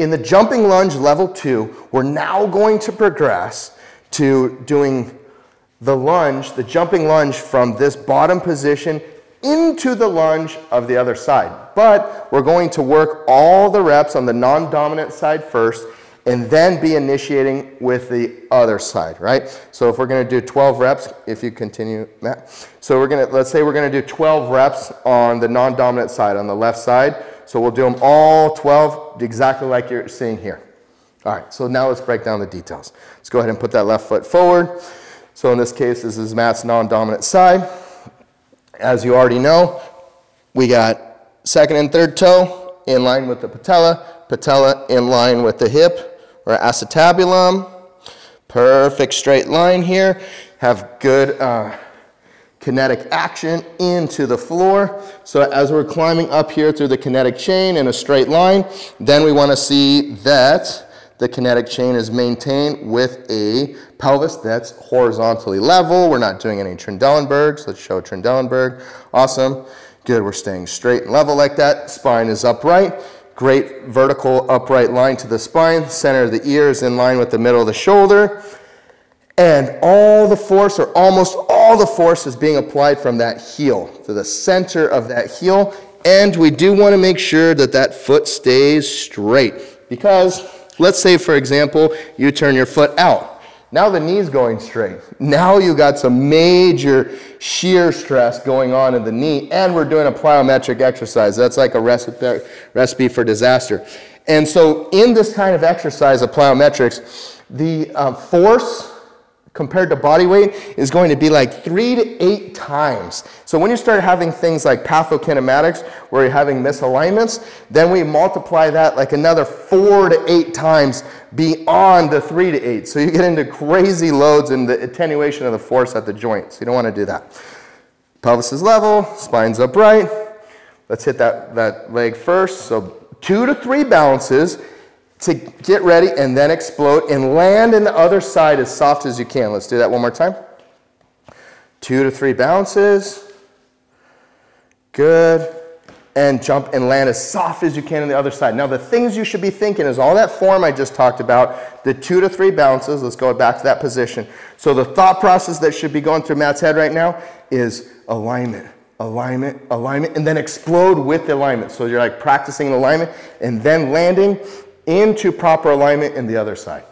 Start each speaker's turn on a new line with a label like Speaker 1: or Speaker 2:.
Speaker 1: In the jumping lunge level two, we're now going to progress to doing the lunge, the jumping lunge from this bottom position into the lunge of the other side. But we're going to work all the reps on the non-dominant side first and then be initiating with the other side, right? So if we're gonna do 12 reps, if you continue, Matt. So we're gonna, let's say we're gonna do 12 reps on the non-dominant side, on the left side. So we'll do them all 12 exactly like you're seeing here. All right, so now let's break down the details. Let's go ahead and put that left foot forward. So in this case, this is Matt's non-dominant side. As you already know, we got second and third toe in line with the patella, patella in line with the hip or acetabulum. Perfect straight line here. Have good uh, kinetic action into the floor. So as we're climbing up here through the kinetic chain in a straight line, then we want to see that the kinetic chain is maintained with a pelvis that's horizontally level. We're not doing any Trendelenburgs. Let's show Trendelenburg. Awesome. Good, we're staying straight and level like that. Spine is upright. Great vertical upright line to the spine. Center of the ear is in line with the middle of the shoulder. And all the force, or almost all the force, is being applied from that heel to the center of that heel. And we do want to make sure that that foot stays straight because Let's say, for example, you turn your foot out. Now the knee's going straight. Now you got some major shear stress going on in the knee, and we're doing a plyometric exercise. That's like a recipe, recipe for disaster. And so in this kind of exercise of plyometrics, the uh, force compared to body weight is going to be like three to eight times. So when you start having things like pathokinematics, where you're having misalignments, then we multiply that like another four to eight times beyond the three to eight. So you get into crazy loads and the attenuation of the force at the joints. You don't want to do that. Pelvis is level, spine's upright. Let's hit that, that leg first. So two to three bounces to get ready and then explode and land in the other side as soft as you can. Let's do that one more time. Two to three bounces. Good. And jump and land as soft as you can on the other side. Now, the things you should be thinking is all that form I just talked about, the two to three bounces. Let's go back to that position. So, the thought process that should be going through Matt's head right now is alignment, alignment, alignment, and then explode with the alignment. So, you're like practicing alignment and then landing into proper alignment in the other side.